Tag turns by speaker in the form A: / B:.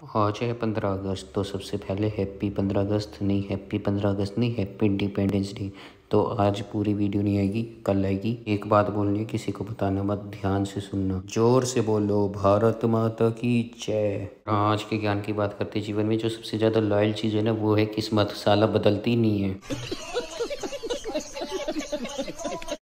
A: हाँ, आज है पंद्रह अगस्त तो सबसे पहले हैप्पी पंद्रह अगस्त, नहीं हैप्पी पंद्रह अगस्त, नहीं हैप्पी इंडिपेंडेंस डे तो आज पूरी वीडियो नहीं आएगी, कल आएगी। एक बात बोलनी है, किसी को बताना मत, ध्यान से सुनना। ज़ोर से बोलो, भारत माता की जय। हाँ, आज के ज्ञान की बात करते जीवन में, जो सबसे ज़्यादा लॉयल चीज़ है ना, वो है किस्मत। साला बदलती नहीं है।